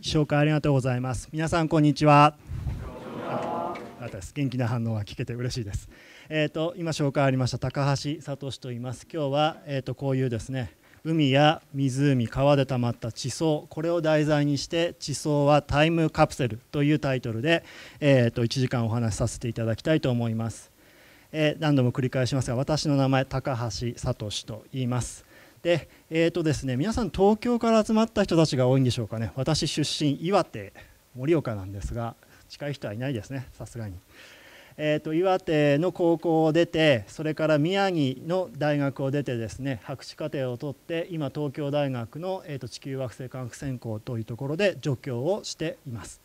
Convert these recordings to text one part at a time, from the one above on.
い、紹介ありがとうございます。皆さんこんにちは。元気な反応が聞けて嬉しいです。えっ、ー、と今紹介ありました高橋聡と言います。今日はえっ、ー、とこういうですね。海や湖、川でたまった地層これを題材にして「地層はタイムカプセル」というタイトルで、えー、と1時間お話しさせていただきたいと思います、えー、何度も繰り返しますが私の名前高橋聡と言いますでえーとですね、皆さん東京から集まった人たちが多いんでしょうかね。私出身岩手盛岡なんですが近い人はいないですねさすがに、えーと、岩手の高校を出てそれから宮城の大学を出てですね博士課程を取って今東京大学の、えーと、地球惑星科学専攻というところで助教をしています。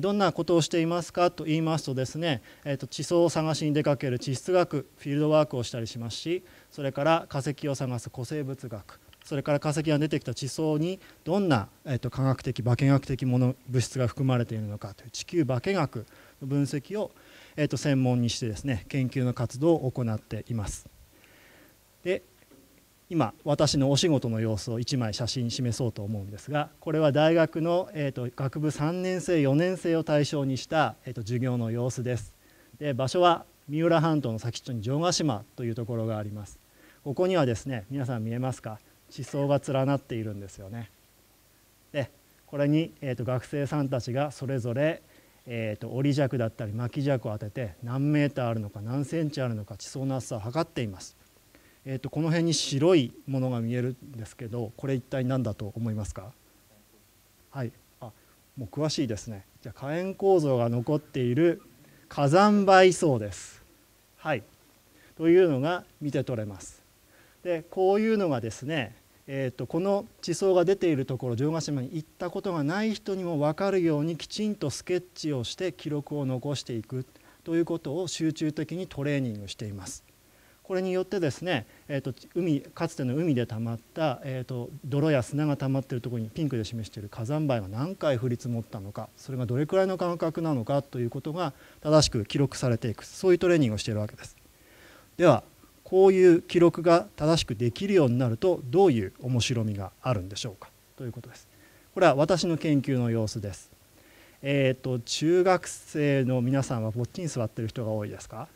どんなことをしていますかと言いますとですね、えーと地層を探しに出かける地質学フィールドワークをしたりしますしそれから化石を探す古生物学それから化石が出てきた地層にどんな、えーと、科学的化学的もの物質が含まれているのかという地球化学の分析を、えーと、専門にしてですね研究の活動を行っています。で今私のお仕事の様子を1枚写真示そうと思うんですがこれは大学の、えーと、学部3年生4年生を対象にした、えー、と授業の様子です。で場所は三浦半島の先っちょに城ヶ島というところがあります。ここにはですね皆さん見えますか？地層が連なっているんですよね。でこれに、えーと、学生さんたちがそれぞれ、えーと、折り尺だったり巻き尺を当てて何メーターあるのか何センチあるのか地層の厚さを測っています。えーと、この辺に白いものが見えるんですけどこれ一体何だと思いますか？はい。あもう詳しいですね。じゃあ火炎構造が残っている火山灰層です。はい。というのが見て取れます。でこういうのがですね、えーと、この地層が出ているところ城ヶ島に行ったことがない人にも分かるようにきちんとスケッチをして記録を残していくということを集中的にトレーニングしています。これによってですね、えーと、海かつての海でたまった、えーと、泥や砂がたまっているところにピンクで示している火山灰が何回降り積もったのかそれがどれくらいの間隔なのかということが正しく記録されていくそういうトレーニングをしているわけです。ではこういう記録が正しくできるようになるとどういう面白みがあるんでしょうかということです。これは私の研究の様子です。えっ、ー、と中学生の皆さんはこっちに座ってる人が多いですか？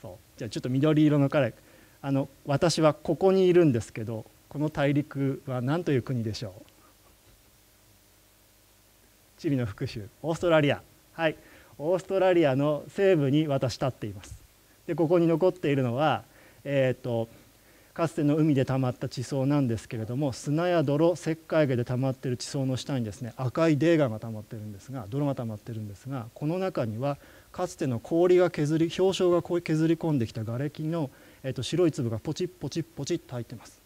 そう。じゃあちょっと緑色の彼。あの私はここにいるんですけどこの大陸は何という国でしょう？チリの復讐。オーストラリア。はい。オーストラリアの西部に私立っています。でここに残っているのは、えーと、かつての海でたまった地層なんですけれども砂や泥石灰岩でたまってる地層の下にですね赤い泥岩がたまってるんですが泥がたまってるんですがこの中にはかつての氷が削り氷床が削り込んできた瓦礫の、えーと白い粒がポチッポチッポチッと入ってます。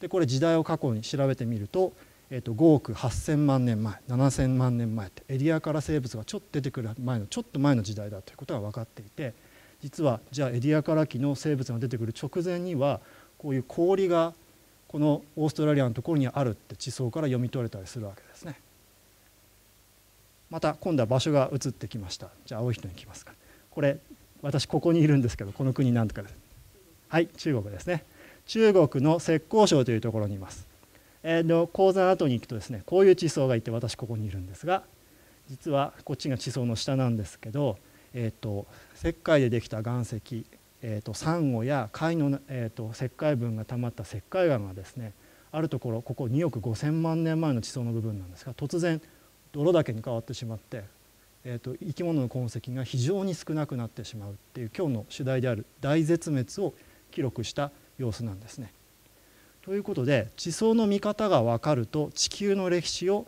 でこれ時代を過去に調べてみるとえー、と5億8,000万年前7,000万年前ってエリアから生物がちょっと出てくる前のちょっと前の時代だということが分かっていて実はじゃあエディアカラ紀の生物が出てくる直前にはこういう氷がこのオーストラリアのところにあるって地層から読み取れたりするわけですね。また今度は場所が移ってきました。じゃあ青い人に行きますか。これ私ここにいるんですけどこの国なんとかです。はい中国ですね。中国の浙江省というところにいます。えー、鉱山跡に行くとですねこういう地層がいて私ここにいるんですが実はこっちが地層の下なんですけど、えーと、石灰でできた岩石、えーと、サンゴや貝の、えーと、石灰分がたまった石灰岩がですねあるところここ2億5,000万年前の地層の部分なんですが突然泥だけに変わってしまって、えー、と生き物の痕跡が非常に少なくなってしまうっていう今日の主題である大絶滅を記録した様子なんですね。ということで地層の見方が分かると地球の歴史を、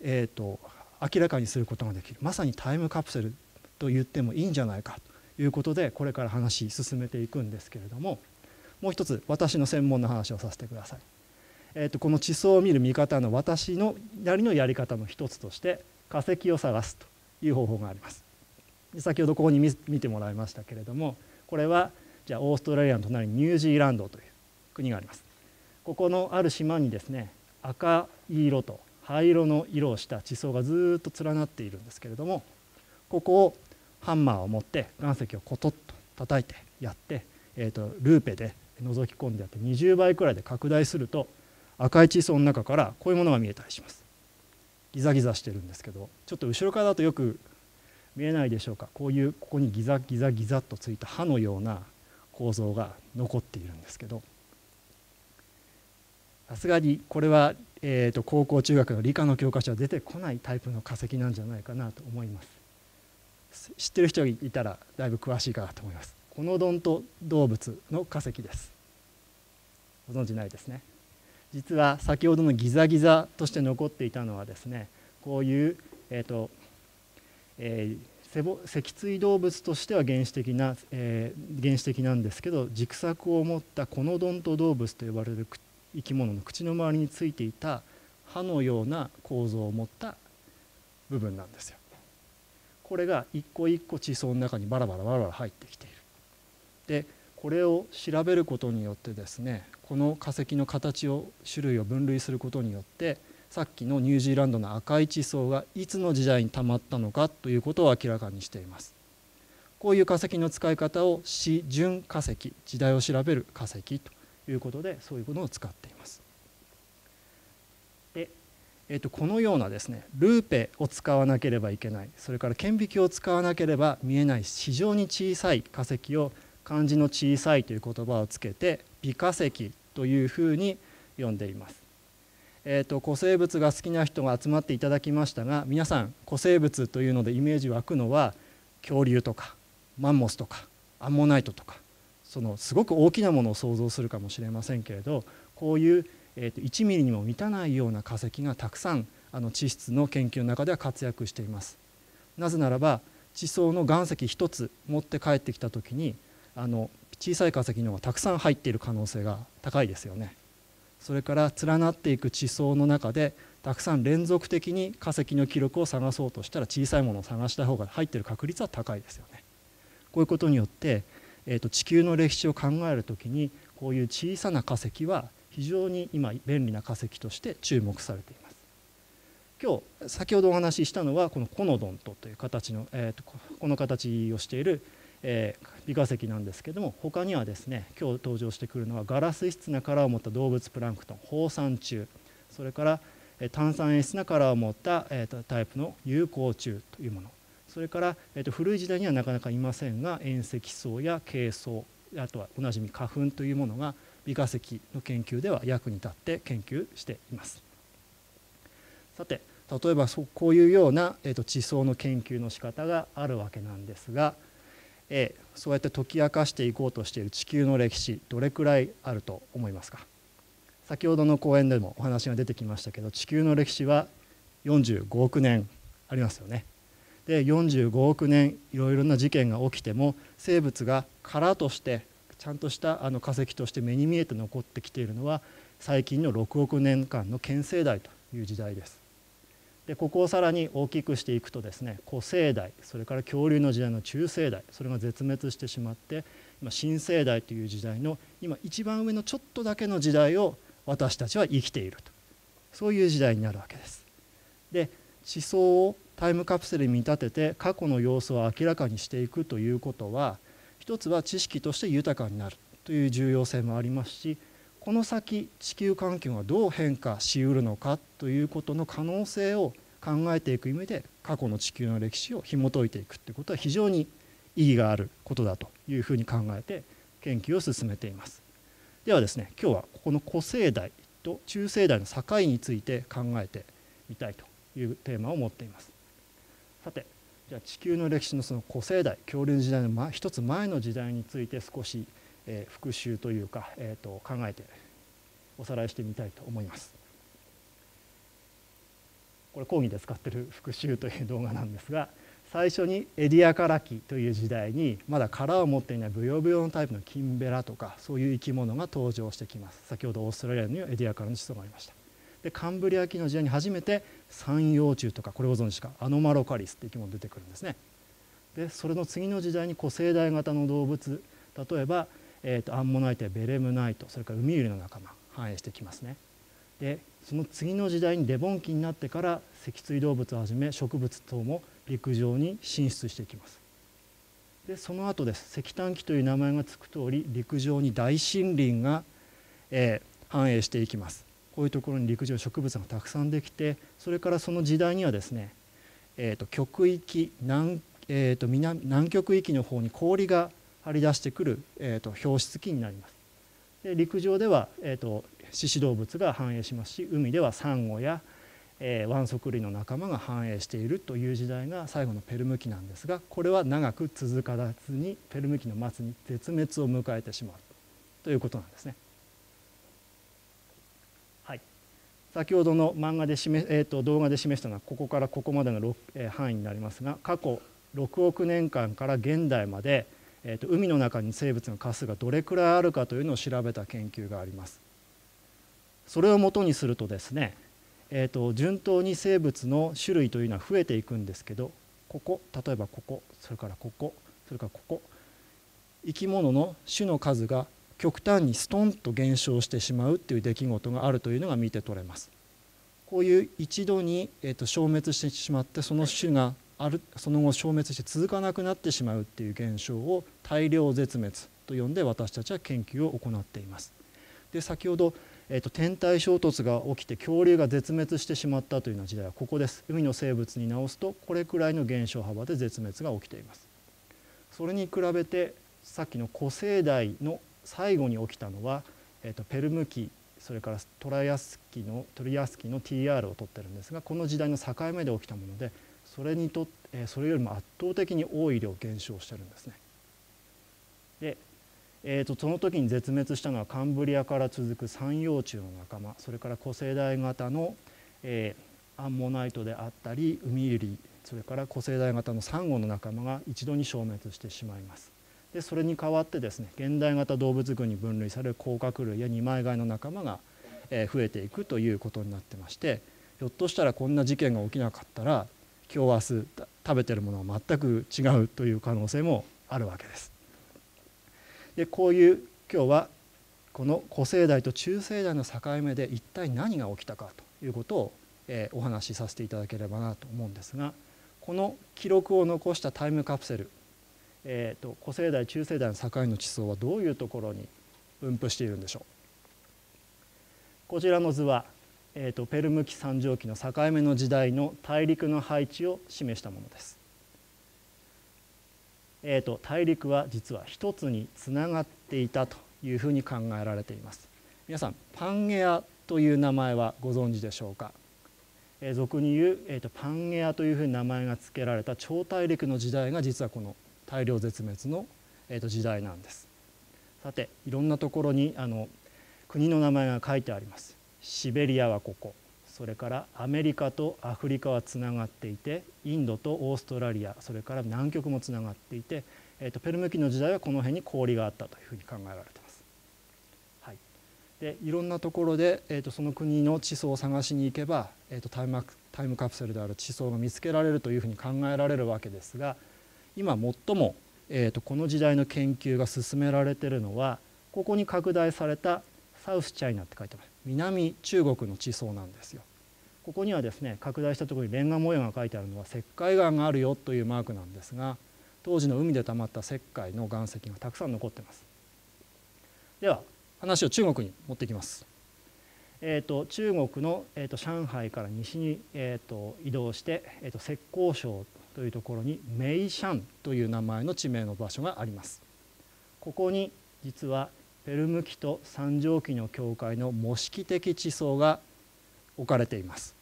えーと、明らかにすることができるまさにタイムカプセルと言ってもいいんじゃないかということでこれから話進めていくんですけれどももう一つ私の専門の話をさせてください。えーと、この地層を見る見方の私のなりのやり方の一つとして化石を探すという方法があります。先ほどここに見てもらいましたけれどもこれはじゃあオーストラリアの隣にニュージーランドという国があります。ここのある島にですね赤い色と灰色の色をした地層がずっと連なっているんですけれどもここをハンマーを持って岩石をコトッと叩いてやって、えーと、ルーペで覗き込んでやって20倍くらいで拡大すると赤い地層の中からこういうものが見えたりします。ギザギザしてるんですけどちょっと後ろからだとよく見えないでしょうか。こういうここにギザギザギザっとついた刃のような構造が残っているんですけど。さすがにこれは、えーと、高校中学の理科の教科書は出てこないタイプの化石なんじゃないかなと思います。知ってる人がいたらだいぶ詳しいかなと思います。このドント動物の化石です。ご存じないですね。実は先ほどのギザギザとして残っていたのはですねこういう、えーとえー、脊椎動物としては原始的な、えー、原始的なんですけど軸索を持ったコノドント動物と呼ばれる生き物の口の周りについていた歯のような構造を持った部分なんですよ。これが一個一個地層の中にバラバラバラバラ入ってきている。でこれを調べることによってですねこの化石の形を種類を分類することによってさっきのニュージーランドの赤い地層がいつの時代にたまったのかということを明らかにしています。こういう化石の使い方を示準化石時代を調べる化石ということでそういうものを使っています。えー、とこのようなですねルーペを使わなければいけないそれから顕微鏡を使わなければ見えない非常に小さい化石を漢字の小さいという言葉をつけて微化石というふうに呼んでいます。えーと、古生物が好きな人が集まっていただきましたが皆さん古生物というのでイメージ湧くのは恐竜とかマンモスとかアンモナイトとかそのすごく大きなものを想像するかもしれませんけれどこういう、えーと、1ミリにも満たないような化石がたくさんあの地質の研究の中では活躍しています。なぜならば地層の岩石一つ持って帰ってきた時にあの小さい化石の方がたくさん入っている可能性が高いですよね。それから連なっていく地層の中でたくさん連続的に化石の記録を探そうとしたら小さいものを探した方が入っている確率は高いですよね。こういうことによって、えーと、地球の歴史を考える時にこういう小さな化石は非常に今便利な化石として注目されています。今日先ほどお話ししたのはこのコノドントという形の、えーとこの形をしているえー、微化石なんですけども他にはですね今日登場してくるのはガラス質な殻を持った動物プランクトン放散虫それから、炭酸塩質な殻を持った、えー、タイプの有効虫というものそれから、えーと、古い時代にはなかなかいませんが遠赤層や珪藻あとはおなじみ花粉というものが微化石の研究では役に立って研究しています。さて例えばこういうような、えーと地層の研究の仕方があるわけなんですがえそうやって解き明かしていこうとしている地球の歴史どれくらいあると思いますか？先ほどの講演でもお話が出てきましたけど地球の歴史は45億年ありますよね。で45億年いろいろな事件が起きても生物が殻としてちゃんとしたあの化石として目に見えて残ってきているのは最近の6億年間の憲政代という時代です。でここをさらに大きくしていくとですね古生代それから恐竜の時代の中生代それが絶滅してしまって今新生代という時代の今一番上のちょっとだけの時代を私たちは生きているとそういう時代になるわけです。で地層をタイムカプセルに見立てて過去の様子を明らかにしていくということは一つは知識として豊かになるという重要性もありますしこの先地球環境がどう変化しうるのかということの可能性を考えていく意味で過去の地球の歴史を紐解いていくということは非常に意義があることだというふうに考えて研究を進めています。ではですね今日はここの古生代と中生代の境について考えてみたいというテーマを持っています。さてじゃあ地球の歴史のその古生代恐竜時代のま一つ前の時代について少しえー、復習というか、えーと、考えておさらいしてみたいと思います。これ講義で使ってる復習という動画なんですが最初にエディアカラキという時代にまだ殻を持っていないブヨブヨのタイプのキンベラとかそういう生き物が登場してきます先ほどオーストラリアにはエディアカラの地層がありましたでカンブリア紀の時代に初めて三葉虫とかこれご存知か？アノマロカリスって生き物出てくるんですねでそれの次の時代に古生代型の動物例えばえーと、アンモナイトやベレムナイトそれからウミユリの仲間繁栄してきますね。でその次の時代にデボン紀になってから脊椎動物をはじめ植物等も陸上に進出していきます。でその後です石炭紀という名前が付く通り陸上に大森林が、えー、繁栄していきます。こういうところに陸上植物がたくさんできてそれからその時代にはですね、えーと、極域南,、えーと、南南極域の方に氷が張り出してくる、えーと、氷室期になります。で陸上では、えー、と獅子動物が繁栄しますし海ではサンゴや、えー、湾足類の仲間が繁栄しているという時代が最後のペルム期なんですがこれは長く続かずにペルム期の末に絶滅を迎えてしまうということなんですね。先ほどの漫画で示、えーと、動画で示したのはここからここまでの、えー、範囲になりますが過去6億年間から現代まで、えーと、海の中に生物の数がどれくらいあるかというのを調べた研究があります。それをもとにするとですね、えーと、順当に生物の種類というのは増えていくんですけどここ例えばここそれからここそれからここ生き物の種の数が極端にストンと減少してしまうっていう出来事があるというのが見て取れます。こういう一度に、えー、と消滅してしまってその種があるその後消滅して続かなくなってしまうっていう現象を大量絶滅と呼んで私たちは研究を行っています。で先ほど、えーと、天体衝突が起きて恐竜が絶滅してしまったというような時代はここです。海の生物に直すとこれくらいの減少幅で絶滅が起きています。それに比べてさっきの古生代の最後に起きたのは、えーと、ペルム紀それからトライアス紀のトリアス紀の TR を取ってるんですがこの時代の境目で起きたものでそれにと、えー、それよりも圧倒的に多い量減少してるんですね。で、えーと、その時に絶滅したのはカンブリアから続く三葉虫の仲間それから古生代型の、えー、アンモナイトであったりウミユリそれから古生代型のサンゴの仲間が一度に消滅してしまいます。でそれに代わってですね現代型動物群に分類される甲殻類や二枚貝の仲間が増えていくということになってましてひょっとしたらこんな事件が起きなかったら今日明日食べてるものは全く違うという可能性もあるわけです。でこういう今日はこの古生代と中生代の境目で一体何が起きたかということを、え、お話しさせていただければなと思うんですがこの記録を残したタイムカプセルえーと、古生代中生代の境の地層はどういうところに分布しているんでしょう？こちらの図は、えーと、ペルム紀三畳紀の境目の時代の大陸の配置を示したものです。えーと、大陸は実は一つにつながっていたというふうに考えられています。皆さんパンゲアという名前はご存知でしょうか？えー、俗に言う、えー、とパンゲアというふうに名前が付けられた超大陸の時代が実はこの大量絶滅の、えー、と時代なんです。さていろんなところにあの国の名前が書いてあります。シベリアはここ。それからアメリカとアフリカはつながっていてインドとオーストラリアそれから南極もつながっていて、えー、とペルム紀の時代はこの辺に氷があったというふうに考えられています。はい、でいろんなところで、えー、とその国の地層を探しに行けば、えー、とタイムタイムカプセルである地層が見つけられるというふうに考えられるわけですが今最も、えーと、この時代の研究が進められているのはここに拡大されたサウスチャイナって書いてます南中国の地層なんですよ。ここにはですね拡大したところにレンガ模様が書いてあるのは石灰岩があるよというマークなんですが当時の海でたまった石灰の岩石がたくさん残ってます。では話を中国に持ってきます。えーと、中国の、えーと、上海から西に、えーと、移動して、えー、と浙江省というところにメイシャンという名前の地名の場所があります。ここに実はペルム紀と三畳紀の境界の模式的地層が置かれています。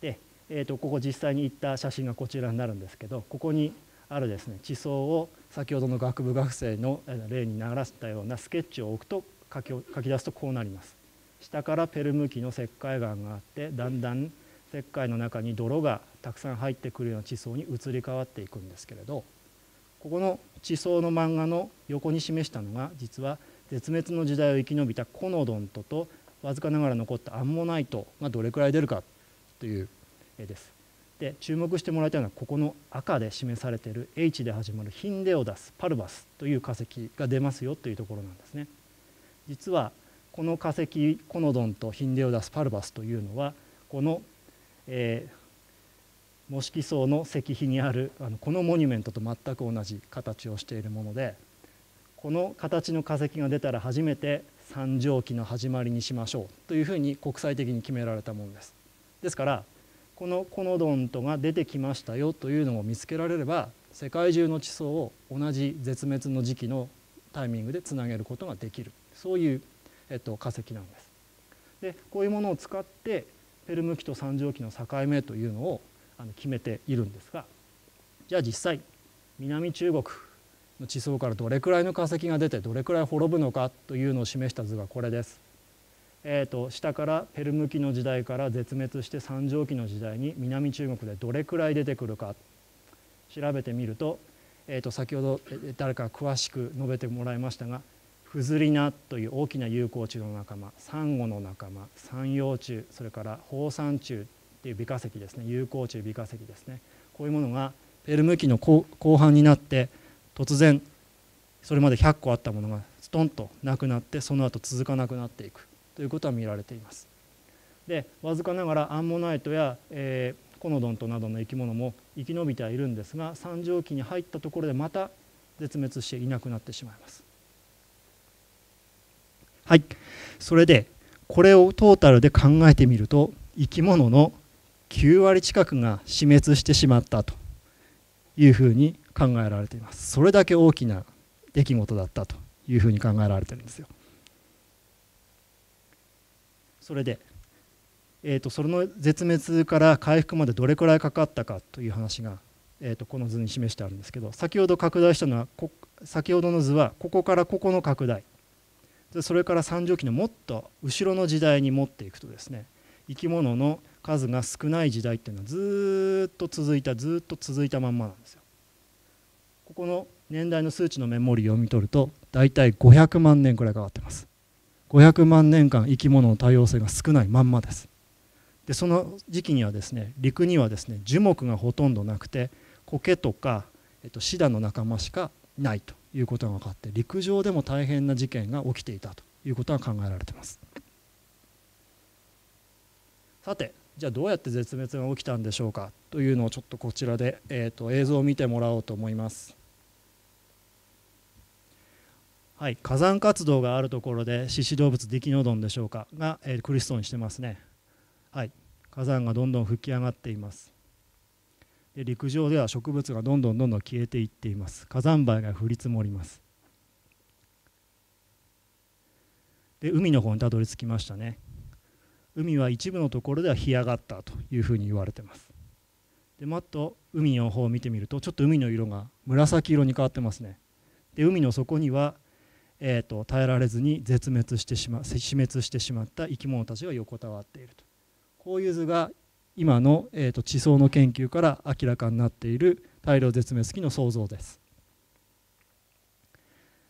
で、えーと、ここ実際に行った写真がこちらになるんですけどここにあるですね地層を先ほどの学部学生の例に流したようなスケッチを置くと書き書き出すとこうなります。下からペルム紀の石灰岩があってだんだん石灰の中に泥がたくさん入ってくるような地層に移り変わっていくんですけれどここの地層の漫画の横に示したのが実は絶滅の時代を生き延びたコノドントとわずかながら残ったアンモナイトがどれくらい出るかという絵です。で注目してもらいたいのはここの赤で示されている H で始まるヒンデオダスパルバスという化石が出ますよというところなんですね。実はこの化石コノドンとヒンデオダスパルバスというのはこのえー、模式層の石碑にあるあのこのモニュメントと全く同じ形をしているものでこの形の化石が出たら初めて三畳紀の始まりにしましょうというふうに国際的に決められたものです。ですからこのコノドントが出てきましたよというのを見つけられれば世界中の地層を同じ絶滅の時期のタイミングでつなげることができるそういう、えっと、化石なんです。でこういうものを使ってペルム紀と三畳紀の境目というのを決めているんですがじゃあ実際南中国の地層からどれくらいの化石が出てどれくらい滅ぶのかというのを示した図がこれです。えーと、下からペルム紀の時代から絶滅して三畳紀の時代に南中国でどれくらい出てくるか調べてみると,、えーと、先ほど誰か詳しく述べてもらいましたがフズリナという大きな有効虫の仲間サンゴの仲間三葉虫それからホウサン虫っていう微化石ですね有効虫微化石ですねこういうものがペルム紀の後半になって突然それまで100個あったものがストンとなくなってその後続かなくなっていくということは見られています。でわずかながらアンモナイトや、えー、コノドントなどの生き物も生き延びてはいるんですが三畳紀に入ったところでまた絶滅していなくなってしまいます。はい。それでこれをトータルで考えてみると生き物の9割近くが死滅してしまったというふうに考えられています。それだけ大きな出来事だったというふうに考えられてるんですよ。それで、えーと、その絶滅から回復までどれくらいかかったかという話が、えーと、この図に示してあるんですけど先ほど拡大したのは先ほどの図はここからここの拡大。でそれから三畳紀のもっと後ろの時代に持っていくとですね生き物の数が少ない時代っていうのはずっと続いたずっと続いたまんまなんですよ。ここの年代の数値のメモリーを読み取ると大体500万年くらいかかってます。500万年間生き物の多様性が少ないまんまです。でその時期にはですね陸にはですね樹木がほとんどなくて苔とか、えっと、シダの仲間しかないということが分かって陸上でも大変な事件が起きていたということが考えられています。さてじゃあどうやって絶滅が起きたんでしょうかというのをちょっとこちらで、えーと、映像を見てもらおうと思います。はい、火山活動があるところで獅子動物ディキノドンでしょうかが、えー、苦しそうにしてますね。はい、火山がどんどん吹き上がっています。で陸上では植物がどんどんどんどん消えていっています。火山灰が降り積もります。で海の方にたどり着きましたね。海は一部のところでは干上がったというふうに言われてますでもっと海の方を見てみるとちょっと海の色が紫色に変わってますねで海の底には、えーと、耐えられずに絶滅してしま死滅してしまった生き物たちが横たわっているとこういう図が今の、えーと地層の研究から明らかになっている大量絶滅期の想像です。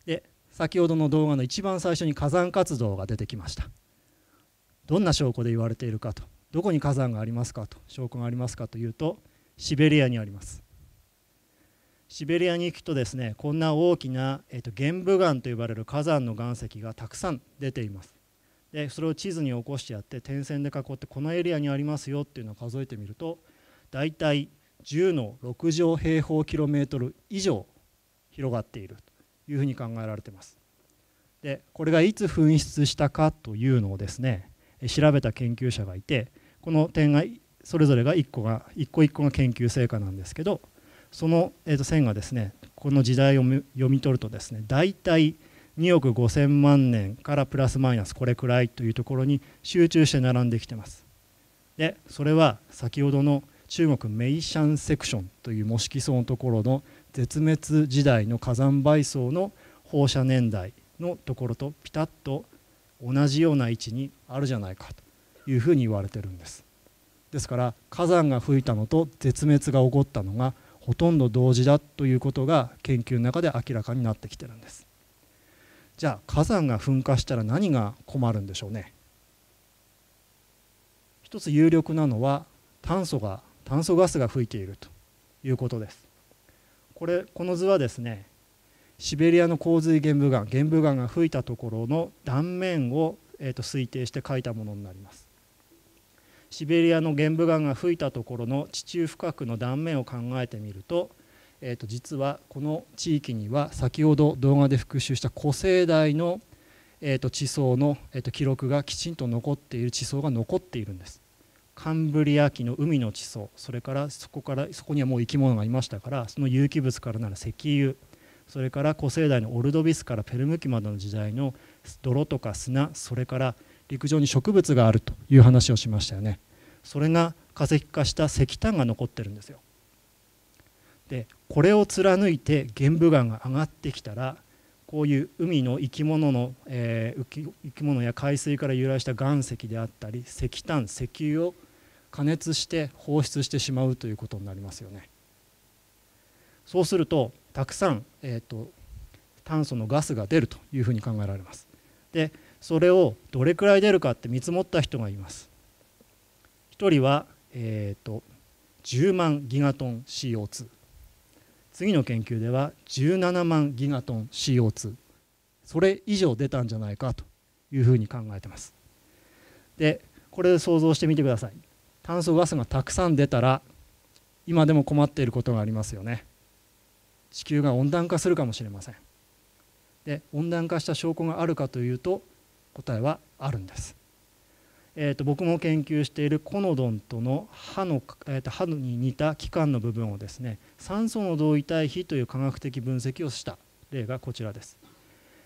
で先ほどの動画の一番最初に火山活動が出てきました。どんな証拠で言われているかとどこに火山がありますかと証拠がありますかというとシベリアにあります。シベリアに行くとですねこんな大きな、えーと、玄武岩と呼ばれる火山の岩石がたくさん出ています。でそれを地図に起こしてやって点線で囲ってこのエリアにありますよっていうのを数えてみると大体10の6乗平方キロメートル以上広がっているというふうに考えられています。でこれがいつ噴出したかというのをですね調べた研究者がいてこの点がそれぞれが1個が1個1個が研究成果なんですけどその、えー、と線がですねこの時代を読み取るとですね大体2億5000万年からプラスマイナスこれくらいというところに集中して並んできてます。でそれは先ほどの中国メイシャンセクションという模式層のところの絶滅時代の火山灰層の放射年代のところとピタッと同じような位置にあるじゃないかというふうに言われてるんです。ですから火山が吹いたのと絶滅が起こったのがほとんど同時だということが研究の中で明らかになってきてるんです。じゃあ火山が噴火したら何が困るんでしょうね？一つ有力なのは炭素が炭素ガスが吹いているということです。これこの図はですねシベリアの洪水玄武岩玄武岩が吹いたところの断面を、えー、と推定して書いたものになります。シベリアの玄武岩が吹いたところの地中深くの断面を考えてみると,、えー、と実はこの地域には先ほど動画で復習した古生代の、えーと、地層の、えーと記録がきちんと残っている地層が残っているんです。カンブリア紀の海の地層それからそこからそこにはもう生き物がいましたからその有機物からなら石油それから古生代のオルドビスからペルム紀までの時代の泥とか砂それから陸上に植物があるという話をしましたよね。それが化石化した石炭が残ってるんですよ。でこれを貫いて玄武岩が上がってきたらこういう海の生き物の、えー、生き物や海水から由来した岩石であったり石炭石油を加熱して放出してしまうということになりますよね。そうするとたくさん、えーと、炭素のガスが出るというふうに考えられます。でそれをどれくらい出るかって見積もった人がいます。1人は、えーと、10万ギガトン CO2 次の研究では17万ギガトン CO2 それ以上出たんじゃないかというふうに考えてます。でこれで想像してみてください。炭素ガスがたくさん出たら今でも困っていることがありますよね。地球が温暖化するかもしれません。で温暖化した証拠があるかというと答えはあるんです、えーと、僕も研究しているコノドンとの歯の、えーと、歯に似た器官の部分をですね酸素の同位体比という科学的分析をした例がこちらです。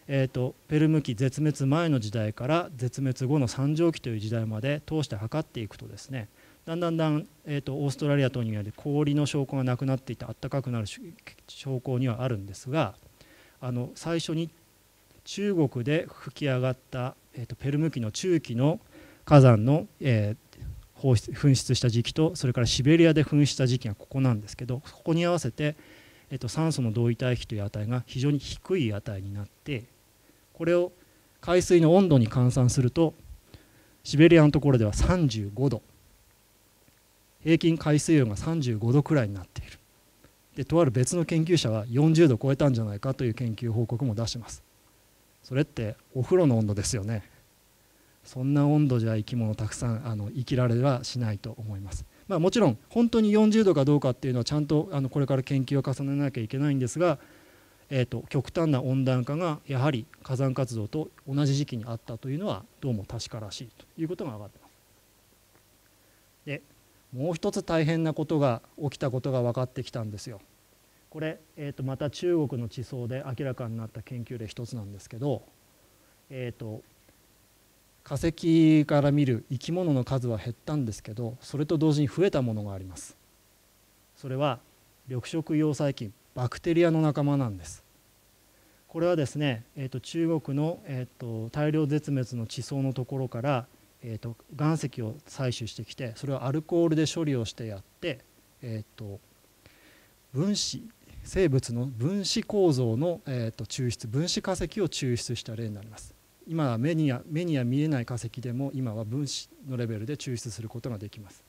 えーと、ペルム紀絶滅前の時代から絶滅後の三畳紀という時代まで通して測っていくとですねだんだんだん、えーと、オーストラリア等には氷の証拠がなくなっていて暖かくなる証拠にはあるんですがあの最初に中国で吹き上がった、えーと、ペルム紀の中期の火山の、えー、放出噴出した時期とそれからシベリアで噴出した時期がここなんですけどここに合わせて、えーと酸素の同位体比という値が非常に低い値になってこれを海水の温度に換算するとシベリアのところでは35度。平均海水温が35度くらいになっている。でとある別の研究者は40度超えたんじゃないかという研究報告も出します。それってお風呂の温度ですよね。そんな温度じゃ生き物たくさんあの生きられはしないと思いますまあ、もちろん本当に40度かどうかっていうのはちゃんとあのこれから研究を重ねなきゃいけないんですが、えーと、極端な温暖化がやはり火山活動と同じ時期にあったというのはどうも確からしいということが分かってます。でもう一つ大変なことが起きたことが分かってきたんですよ。これ、えー、とまた中国の地層で明らかになった研究例一つなんですけど、えーと、化石から見る生き物の数は減ったんですけどそれと同時に増えたものがあります。それは緑色葉細菌バクテリアの仲間なんです。これはですね、えー、と中国の、えー、と大量絶滅の地層のところからえーと、岩石を採取してきてそれをアルコールで処理をしてやって、えーと、分子生物の分子構造の、えーと、抽出分子化石を抽出した例になります今は目には目には見えない化石でも今は分子のレベルで抽出することができます。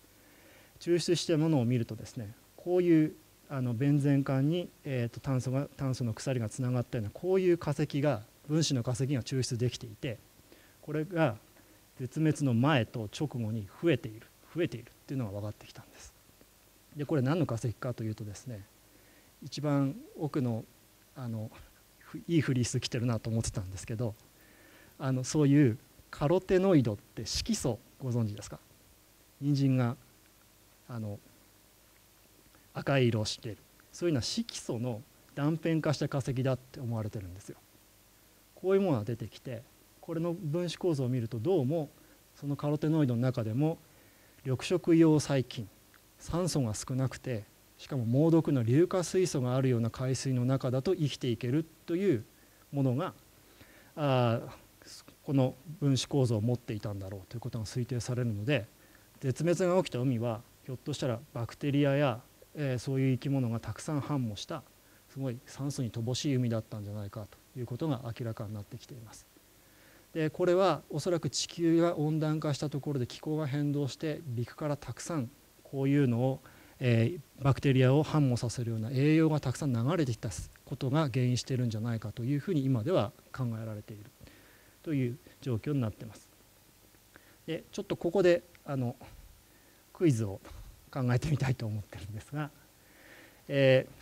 抽出したものを見るとですねこういうあのベンゼン管に、えー、と炭素が炭素の鎖がつながったようなこういう化石が分子の化石が抽出できていてこれが絶滅の前と直後に増えている増えているっていうのが分かってきたんです。でこれ何の化石かというとですね一番奥のあのいいフリース着てるなと思ってたんですけどあのそういうカロテノイドって色素ご存知ですか？人参があの赤い色をしている。そういうのは色素の断片化した化石だって思われてるんですよ。こういうものが出てきてこれの分子構造を見るとどうもそのカロテノイドの中でも緑色硫黄細菌酸素が少なくてしかも猛毒の硫化水素があるような海水の中だと生きていけるというものがあこの分子構造を持っていたんだろうということが推定されるので絶滅が起きた海はひょっとしたらバクテリアや、えー、そういう生き物がたくさん繁茂したすごい酸素に乏しい海だったんじゃないかということが明らかになってきています。でこれはおそらく地球が温暖化したところで気候が変動して陸からたくさんこういうのを、えー、バクテリアを繁茂させるような栄養がたくさん流れてきたことが原因しているんじゃないかというふうに今では考えられているという状況になってます。でちょっとここであのクイズを考えてみたいと思ってるんですが、えー、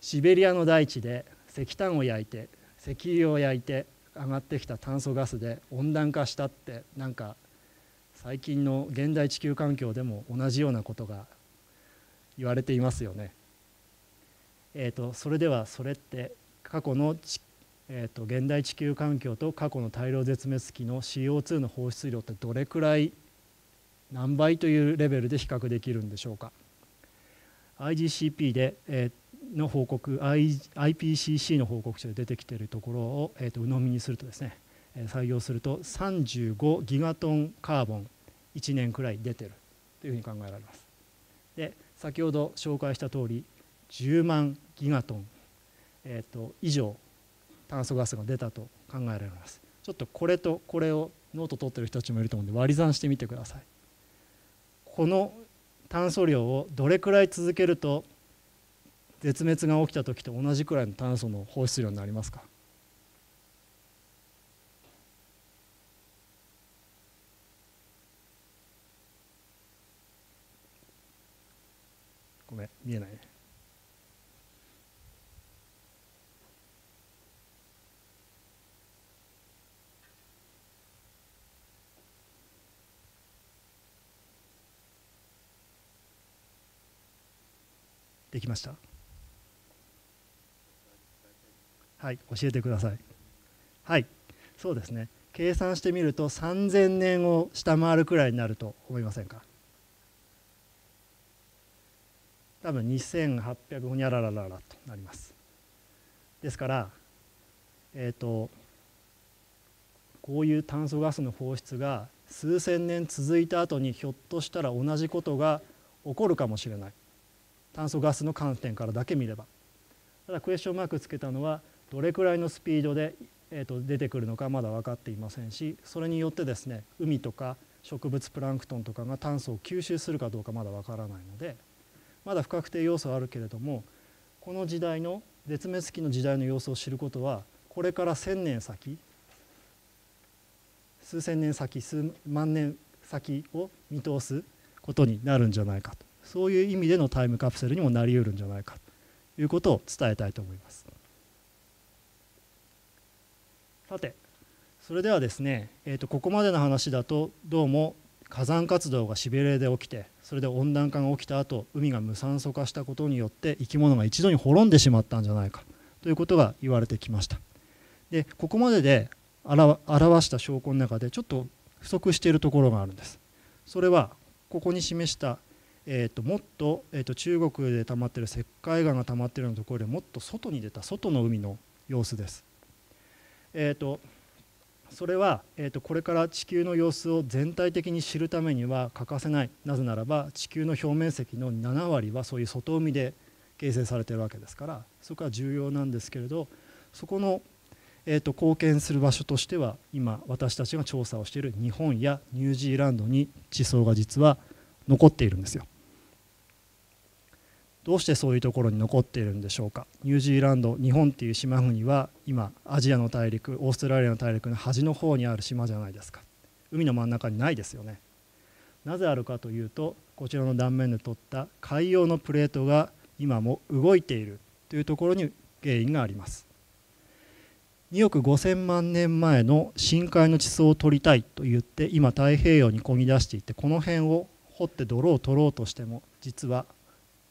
シベリアの大地で石炭を焼いて石油を焼いて上がってきた炭素ガスで温暖化したってなんか最近の現代地球環境でも同じようなことが言われていますよね。えーと、それではそれって過去のえーと、現代地球環境と過去の大量絶滅期の CO2 の放出量ってどれくらい何倍というレベルで比較できるんでしょうか。IGCP で、えー、の報告 IPCC の報告書で出てきているところを、えーと、鵜呑みにするとですね、え、採用すると35ギガトンカーボン1年くらい出てるというふうに考えられます。で先ほど紹介した通り10万ギガトン、えーと以上炭素ガスが出たと考えられます。ちょっとこれとこれをノート取ってる人たちもいると思うんで割り算してみてください。この炭素量をどれくらい続けると絶滅が起きた時と同じくらいの炭素の放出量になりますかごめん見えないねできました？はい教えてください。はいそうですね。計算してみると3000年を下回るくらいになると思いませんか？多分2800ほにゃららららとなります。ですからえっ、ー、とこういう炭素ガスの放出が数千年続いた後にひょっとしたら同じことが起こるかもしれない。炭素ガスの観点からだけ見れば。ただクエスチョンマークつけたのはどれくらいのスピードで、えー、と出てくるのかまだ分かっていませんしそれによってですね海とか植物プランクトンとかが炭素を吸収するかどうかまだ分からないのでまだ不確定要素はあるけれどもこの時代の絶滅期の時代の様子を知ることはこれから1,000年先数千年先数万年先を見通すことになるんじゃないかと。そういう意味でのタイムカプセルにもなりうるんじゃないかということを伝えたいと思います。さてそれではですね、えー、とここまでの話だとどうも火山活動がシベリアで起きてそれで温暖化が起きた後海が無酸素化したことによって生き物が一度に滅んでしまったんじゃないかということが言われてきました。でここまでで表した証拠の中でちょっと不足しているところがあるんです。それはここに示したえーと、もっと,、えーと、中国で溜まってる石灰岩が溜まってるようなところでもっと外に出た外の海の様子です。えーと、それは、えー、とこれから地球の様子を全体的に知るためには欠かせないなぜならば地球の表面積の7割はそういう外海で形成されてるわけですからそこは重要なんですけれどそこの、えー、と貢献する場所としては今私たちが調査をしている日本やニュージーランドに地層が実は残っているんですよ。どうしてそういうところに残っているんでしょうか？ニュージーランド日本っていう島国は今アジアの大陸オーストラリアの大陸の端の方にある島じゃないですか。海の真ん中にないですよね。なぜあるかというとこちらの断面で取った海洋のプレートが今も動いているというところに原因があります。2億5000万年前の深海の地層を取りたいと言って今太平洋にこぎ出していてこの辺を掘って泥を取ろうとしても実は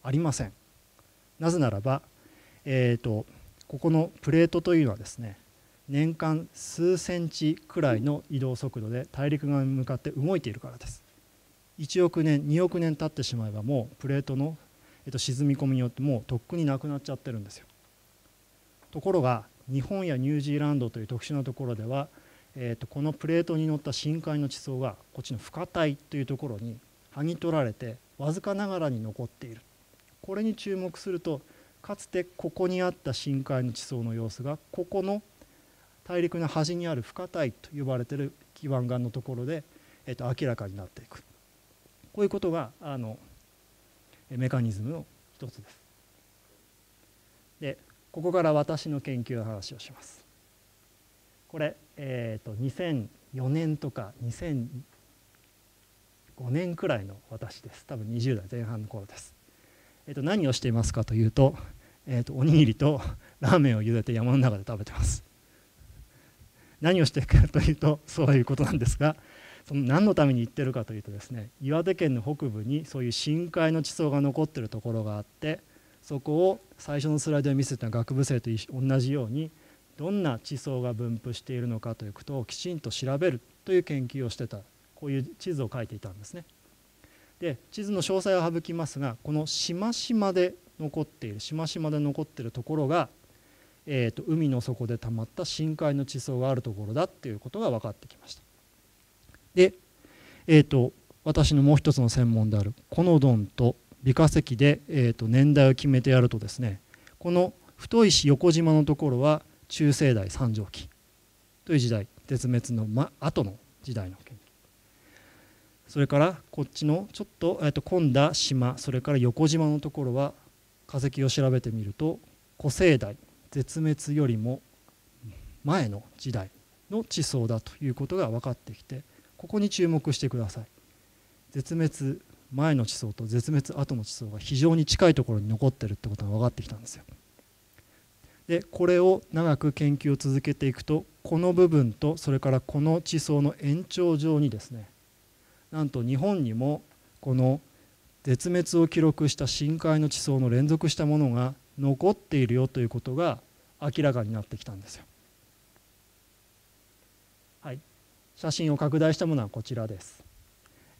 ありません。なぜならば、えーと、ここのプレートというのはですね年間数センチくらいの移動速度で大陸側に向かって動いているからです。1億年2億年経ってしまえばもうプレートの、えー、と沈み込みによってもうとっくになくなっちゃってるんですよ。ところが日本やニュージーランドという特殊なところでは、えー、とこのプレートに乗った深海の地層がこっちの深帯というところに剥ぎ取られてわずかながらに残っている。これに注目するとかつてここにあった深海の地層の様子がここの大陸の端にある深帯と呼ばれている基盤岩のところで、えー、と明らかになっていくこういうことがあのメカニズムの一つです。でここから私の研究の話をします。これ、えーと、2004年とか2005年くらいの私です多分20代前半の頃です。えー、と何をしていますかというと,、えー、とおにぎりとラーメンを茹でて山の中で食べてます何をしているかというとそういうことなんですがその何のために行ってるかというとですね岩手県の北部にそういう深海の地層が残ってるところがあってそこを最初のスライドで見せた学部生と同じようにどんな地層が分布しているのかということをきちんと調べるという研究をしてたこういう地図を書いていたんですね。で地図の詳細は省きますがこの島々で残っている島々で残っているところが、えーと、海の底でたまった深海の地層があるところだっていうことが分かってきました。で、えーと、私のもう一つの専門であるコノドンと微化石で、えーと、年代を決めてやるとですねこの太い横島のところは中生代三畳紀という時代絶滅の、ま、後の時代の研究それからこっちのちょっと,、えー、と混んだ島それから横島のところは化石を調べてみると古生代絶滅よりも前の時代の地層だということが分かってきてここに注目してください。絶滅前の地層と絶滅後の地層が非常に近いところに残ってるってことが分かってきたんですよ。でこれを長く研究を続けていくとこの部分とそれからこの地層の延長上にですねなんと日本にもこの絶滅を記録した深海の地層の連続したものが残っているよということが明らかになってきたんですよ。はい、写真を拡大したものはこちらです。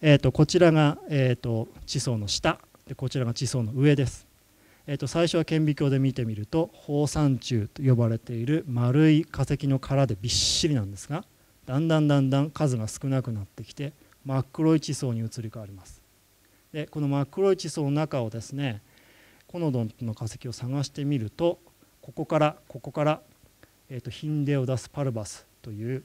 えーと、こちらが、えーと、地層の下でこちらが地層の上です。えーと、最初は顕微鏡で見てみると放散虫と呼ばれている丸い化石の殻でびっしりなんですがだんだんだんだん数が少なくなってきて真っ黒い地層に移り変わります。でこの真っ黒い地層の中をですねコノドンの化石を探してみるとここからここから、えーと、ヒンデオダス・パルバスという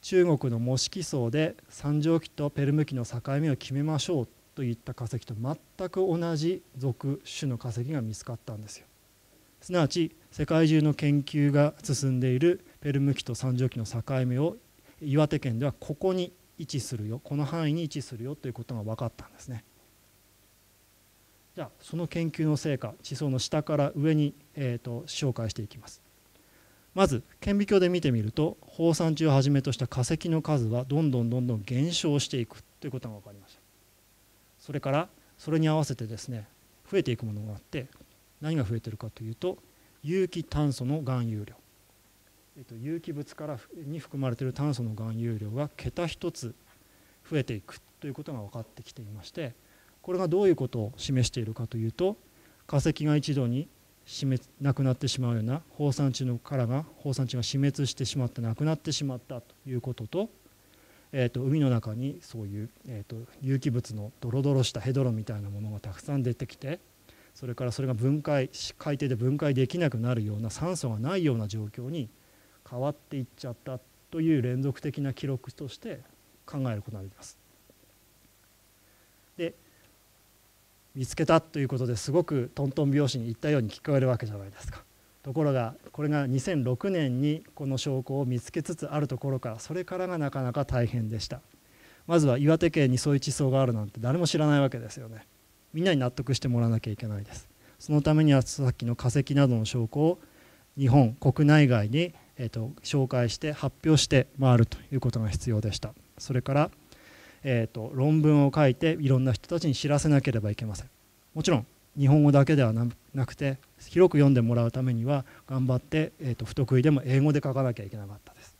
中国の模式層で三畳紀とペルム紀の境目を決めましょうといった化石と全く同じ属種の化石が見つかったんですよ。すなわち世界中の研究が進んでいるペルム紀と三畳紀の境目を岩手県ではここに位置するよこの範囲に位置するよということが分かったんですね。じゃあその研究の成果地層の下から上に、えーと、紹介していきます。まず顕微鏡で見てみると放散虫をはじめとした化石の数はどんどんどんどん減少していくということが分かりました。それからそれに合わせてですね増えていくものがあって何が増えてるかというと有機炭素の含有量えっと、有機物からに含まれている炭素の含有量が桁一つ増えていくということが分かってきていましてこれがどういうことを示しているかというと化石が一度に死滅なくなってしまうような放散地の殻が放散地が死滅してしまってなくなってしまったということと,、えーと、海の中にそういう、えーと有機物のドロドロしたヘドロみたいなものがたくさん出てきてそれからそれが分解海底で分解できなくなるような酸素がないような状況に変わっていっちゃったという連続的な記録として考えることができます。で見つけたということですごくトントン拍子に言ったように聞こえるわけじゃないですか。ところがこれが2006年にこの証拠を見つけつつあるところからそれからがなかなか大変でした。まずは岩手県にそういう地層があるなんて誰も知らないわけですよね。みんなに納得してもらわなきゃいけないです。そのためにはさっきの化石などの証拠を日本国内外にえーと、紹介して発表して回るということが必要でした。それから、えーと、論文を書いていろんな人たちに知らせなければいけません。もちろん日本語だけではなくて広く読んでもらうためには頑張って、えーと、不得意でも英語で書かなきゃいけなかったです。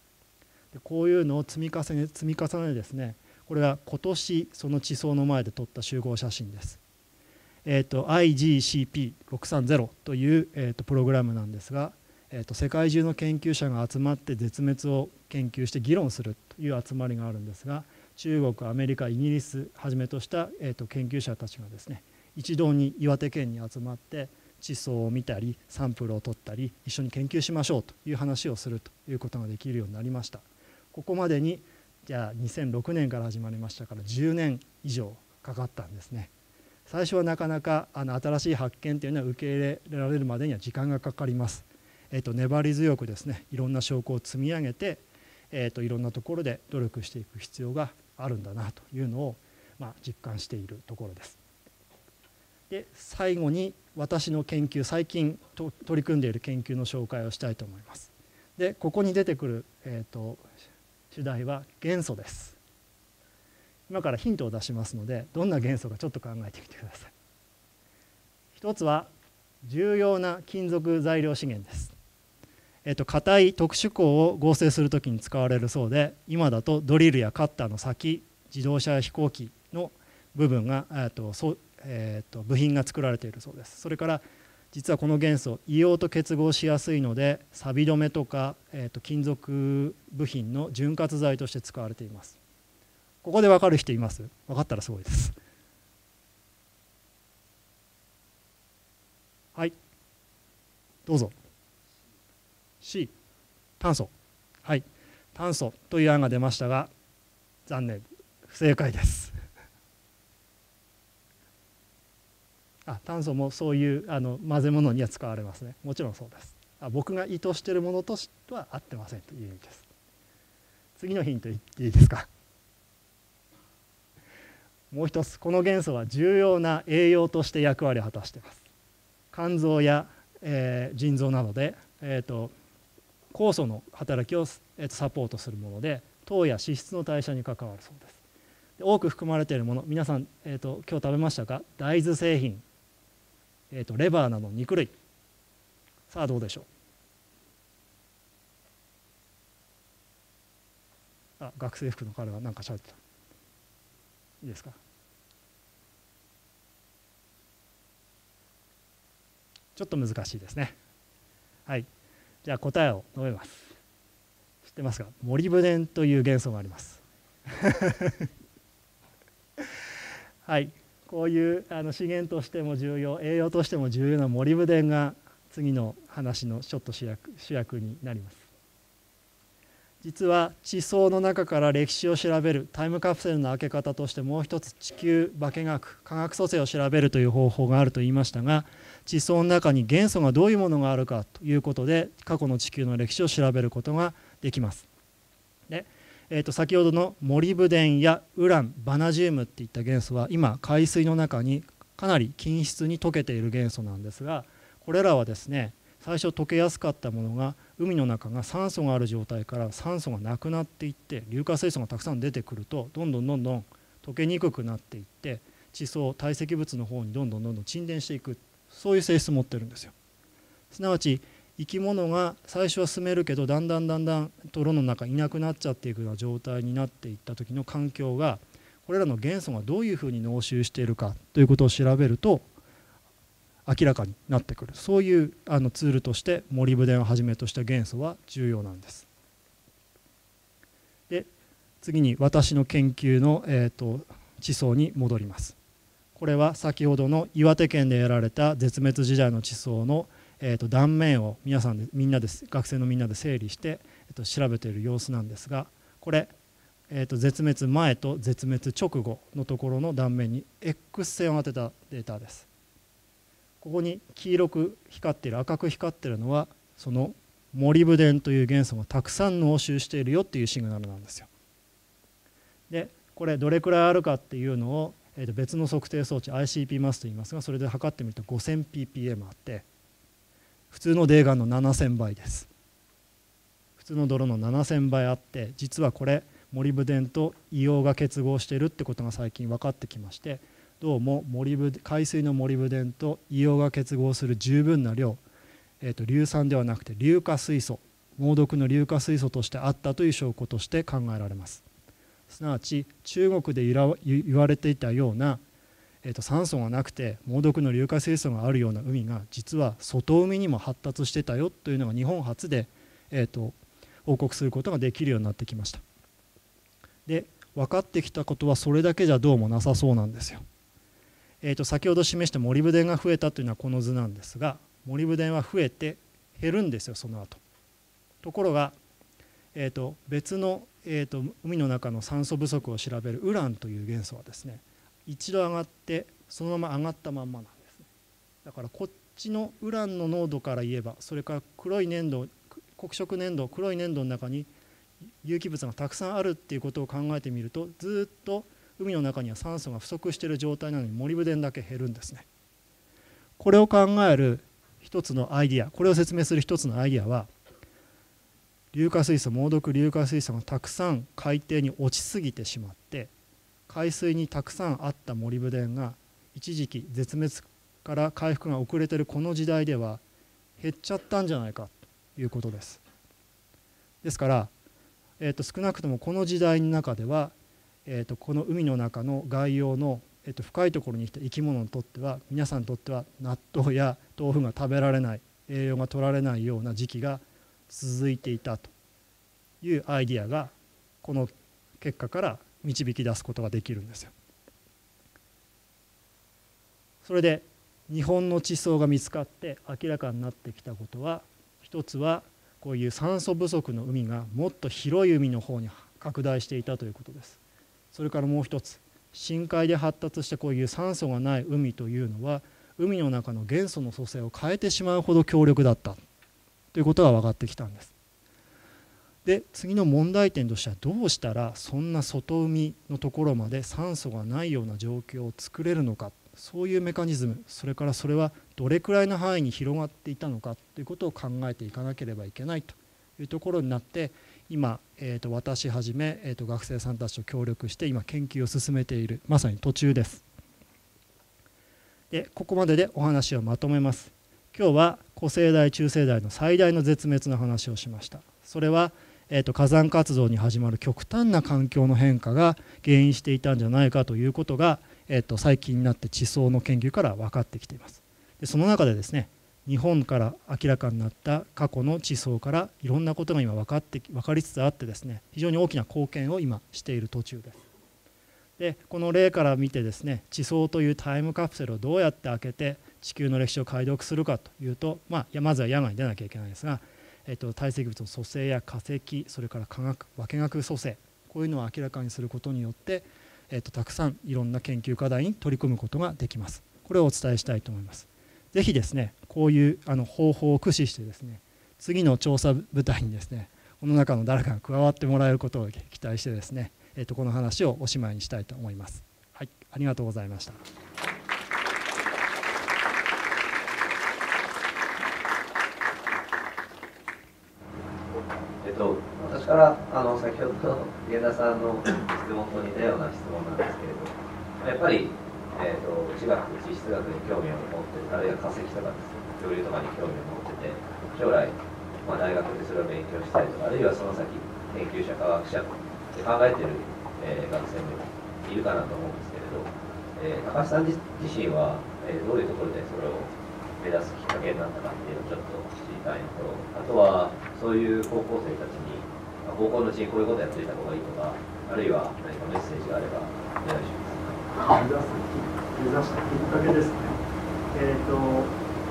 でこういうのを積み重ね積み重ねですねこれは今年その地層の前で撮った集合写真です。えーと、IGCP630 という、えーとプログラムなんですがえーと、世界中の研究者が集まって絶滅を研究して議論するという集まりがあるんですが中国アメリカイギリスはじめとした、えーと、研究者たちがですね一堂に岩手県に集まって地層を見たりサンプルを取ったり一緒に研究しましょうという話をするということができるようになりました。ここまでにじゃあ2006年から始まりましたから10年以上かかったんですね。最初はなかなかあの新しい発見というのは受け入れられるまでには時間がかかります。えー、と粘り強くですねいろんな証拠を積み上げて、えー、といろんなところで努力していく必要があるんだなというのを、まあ、実感しているところです。で最後に私の研究最近と取り組んでいる研究の紹介をしたいと思います。でここに出てくる、えーと、主題は元素です今からヒントを出しますのでどんな元素かちょっと考えてみてください一つは重要な金属材料資源ですえっと硬い特殊鋼を合成する時に使われるそうで今だとドリルやカッターの先自動車や飛行機の部分が、えっとそえっと部品が作られているそうです。それから実はこの元素硫黄と結合しやすいので錆止めとか、えー、と金属部品の潤滑剤として使われています。ここで分かる人います？分かったらすごいです。はい。どうぞ。C 炭素。はい。炭素という案が出ましたが残念。不正解です。あ炭素もそういうあの混ぜ物には使われますね。もちろんそうです。あ僕が意図しているものとしては合ってませんという意味です。次のヒントいいですか？もう一つ。この元素は重要な栄養として役割を果たしています。肝臓や、えー、腎臓などで、えーと、酵素の働きを、えーとサポートするもので糖や脂質の代謝に関わるそうです。多く含まれているもの皆さん、えーと今日食べましたか？大豆製品えーと、レバーなど肉類。さあどうでしょう？あ学生服の彼は何かしゃべってた。いいですか？ちょっと難しいですね。はい。じゃあ答えを述べます。知ってますか？モリブデンという元素があります。はい。こういうあの資源としても重要栄養としても重要なモリブデンが次の話のちょっと主役主役になります。実は地層の中から歴史を調べるタイムカプセルの開け方としてもう一つ地球化学化学組成を調べるという方法があると言いましたが地層の中に元素がどういうものがあるかということで過去の地球の歴史を調べることができます。でえー、と先ほどのモリブデンやウランバナジウムっていった元素は今海水の中にかなり均質に溶けている元素なんですがこれらはですね最初溶けやすかったものが海の中が酸素がある状態から酸素がなくなっていって硫化水素がたくさん出てくるとどんどんどんどん溶けにくくなっていって地層堆積物の方にどんどんどんどん沈殿していくそういう性質を持ってるんですよ。すなわち生き物が最初は住めるけどだんだんだんだん泥の中いなくなっちゃっていくような状態になっていった時の環境がこれらの元素がどういうふうに濃集しているかということを調べると明らかになってくるそういうあのツールとしてモリブデンをはじめとした元素は重要なんです。で次に私の研究の、えーと地層に戻ります。これは先ほどの岩手県でやられた絶滅時代の地層のえー、と断面を皆さんでみんなで学生のみんなで整理して、えー、と調べている様子なんですがこれ、えー、と絶滅前と絶滅直後のところの断面に X 線を当てたデータです。ここに黄色く光っている赤く光ってるのはそのモリブデンという元素がたくさん濃集しているよっていうシグナルなんですよ。でこれどれくらいあるかっていうのを、えー、と別の測定装置 ICP マスと言いますがそれで測ってみると 5000ppm あって普通の泥岩の7000倍です普通の泥の7000倍あって実はこれモリブデンと硫黄が結合しているってことが最近分かってきましてどうもモリブ海水のモリブデンと硫黄が結合する十分な量、えーと、硫酸ではなくて硫化水素猛毒の硫化水素としてあったという証拠として考えられます。すなわち中国で言われていたようなえー、と酸素がなくて猛毒の硫化水素があるような海が実は外海にも発達してたよというのが日本初で、えー、と報告することができるようになってきました。で分かってきたことはそれだけじゃどうもなさそうなんですよ、えー、と先ほど示したモリブデンが増えたというのはこの図なんですがモリブデンは増えて減るんですよその後。ところが、えー、と別の、えー、と海の中の酸素不足を調べるウランという元素はですね一度上がってそのまま上がったまんまなんですだからこっちのウランの濃度から言えばそれから黒い粘土黒色粘土黒い粘土の中に有機物がたくさんあるっていうことを考えてみるとずっと海の中には酸素が不足している状態なのにモリブデンだけ減るんですねこれを考える一つのアイディアこれを説明する一つのアイディアは硫化水素猛毒硫化水素がたくさん海底に落ちすぎてしまって海水にたくさんあったモリブデンが一時期絶滅から回復が遅れてるこの時代では減っちゃったんじゃないかということです。ですから、えー、と少なくともこの時代の中では、えー、とこの海の中の外洋の、えー、と深いところに来た生き物にとっては皆さんにとっては納豆や豆腐が食べられない栄養が取られないような時期が続いていたというアイディアがこの結果から導き出すことができるんですよ。それで日本の地層が見つかって明らかになってきたことは一つはこういう酸素不足の海がもっと広い海の方に拡大していたということです。それからもう一つ深海で発達したこういう酸素がない海というのは海の中の元素の組成を変えてしまうほど強力だった。ということが分かってきたんです。で次の問題点としてはどうしたらそんな外海のところまで酸素がないような状況を作れるのか。そういうメカニズム。それからそれはどれくらいの範囲に広がっていたのか。ということを考えていかなければいけない。というところになって今、えー、と私はじめ、えー、と学生さんたちと協力して今研究を進めているまさに途中です。でここまででお話をまとめます。今日は古生代中生代の最大の絶滅の話をしました。それはえーと、火山活動に始まる極端な環境の変化が原因していたんじゃないかということが、えーと、最近になって地層の研究から分かってきていますでその中でですね日本から明らかになった過去の地層からいろんなことが今分かって分かりつつあってですね非常に大きな貢献を今している途中です。でこの例から見てですね地層というタイムカプセルをどうやって開けて地球の歴史を解読するかというと、まあ、まずは野外に出なきゃいけないんですがえーと、堆積物の組成や化石それから化学化学組成こういうのを明らかにすることによって、えーと、たくさんいろんな研究課題に取り組むことができます。これをお伝えしたいと思います。是非ですねこういうあの方法を駆使してですね次の調査部隊にですねこの中の誰かが加わってもらえることを期待してですね、えーとこの話をおしまいにしたいと思います。はいありがとうございました。と私からあの先ほどの源田さんの質問と似たような質問なんですけれどやっぱり、えーと、地学地質学に興味を持ってあるいは化石とか恐竜とかに興味を持ってて将来、まあ、大学でそれを勉強したりとかあるいはその先研究者科学者って考えてる、えー、学生もいるかなと思うんですけれど、えー、高橋さん自身は、えー、どういうところでそれを目指すきっかけになったかっていうのをちょっと知りたいのとあとはそういう高校生たちに高校のうちにこういうことやっていた方がいいとか、あるいは何かメッセージがあればお願いします。目指したきっかけですね。えっ、ー、と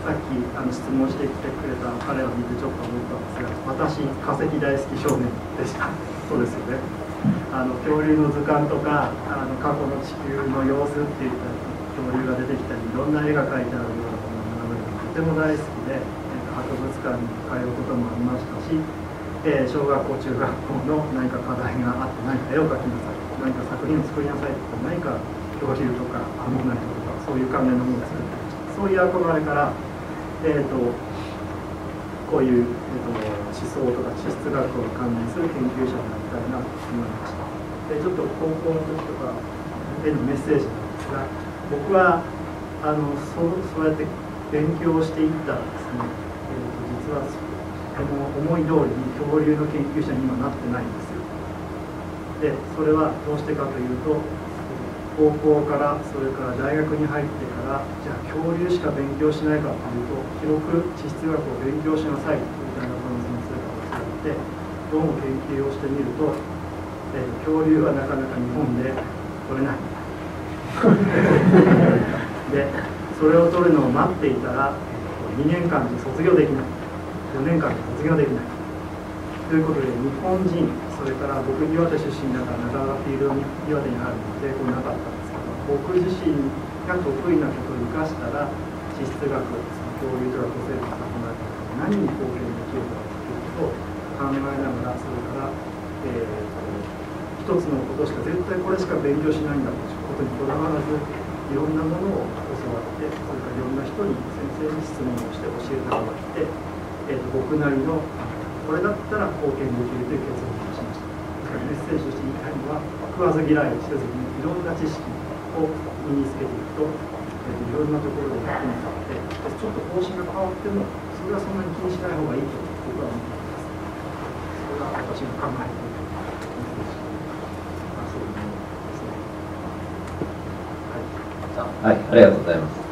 さっきあの質問してきてくれた彼を見てちょっと思ったんですが、私化石大好き少年でした。そうですよね。あの恐竜の図鑑とかあの過去の地球の様子っていった恐竜が出てきたりいろんな絵が描いてあるようなものがとても大好きで博物館に通うこともありましたしえー、小学校中学校の何か課題があって何か絵を描きなさい何か作品を作りなさいとか何か恐竜とかアンモナイトとかそういう関連のものを作ってそういう憧れから、えーと、こういう、えーと、思想とか地質学を関連する研究者になりたいなと思いました。でちょっと高校の時とかへのメッセージなんですが僕はあのそうそうやって勉強していったらですね、えーと、実はこの思い通りに恐竜の研究者に今なってないんですよ。でそれはどうしてかというと高校からそれから大学に入ってからじゃあ恐竜しか勉強しないかというと広く地質学を勉強しなさいという大学の先生がおっしゃってどうも研究をしてみると、えー、恐竜はなかなか日本で取れない。でそれを取るのを待っていたら2年間で卒業できない。4年間で卒業できない。ということで日本人それから僕岩手出身だから長川フィールドに岩手に入るのでこなかったんですけど僕自身が得意なことを生かしたら地質学恐竜とか個性とか考えた何に貢献できるかということを考えながらそれから、えー、一つのことしか絶対これしか勉強しないんだということにこだわらずいろんなものを教わってそれからいろんな人に先生に質問をして教えてもらってえーと、僕なりのこれだったら貢献できるという結論ですからメッセージとして言いたいのは食わず嫌いせずにいろんな知識を身につけていくと、えー、いろんなところで役に立ってちょっと方針が変わってもそれはそんなに気にしない方がいいと僕は思っていますそれが私の考えとはい、ありがとうございます。